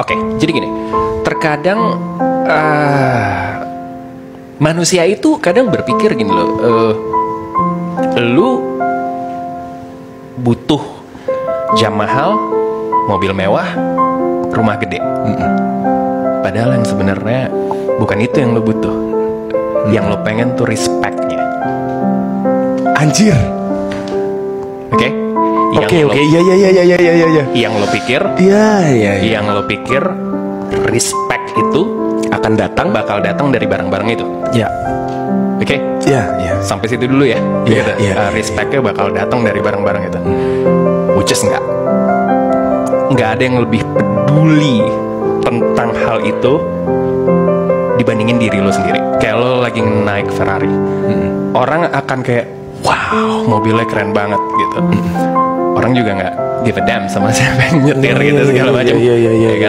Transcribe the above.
Oke, jadi gini, terkadang eh, manusia itu kadang berpikir gini loh, eh, lu butuh jam mahal, mobil mewah, rumah gede. Padahal yang sebenarnya bukan itu yang lo butuh. Yang lo pengen tuh respectnya, Anjir. Oke? Yang Oke lo- oke iya iya iya iya iya iya iya. Yang lo pikir, Iya iya iya. yang lo pikir respect itu Akan datang. bakal datang dari barang-barang itu, Ya. oke? Iya iya. Sampai situ dulu ya. Iya, Gitu. iya, Uh, iya, respectnya bakal datang dari barang-barang itu. Which is enggak. Nggak ada yang lebih peduli tentang hal itu dibandingin diri lo sendiri. Kayak lo lagi naik Ferrari. Orang akan kayak, wow, mobilnya keren banget gitu. Orang juga nggak give a damn sama siapa yang nyetir gitu segala iya, macam. iya, iya, iya, Ya kan?